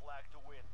flag to win.